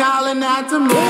hollering at the moon.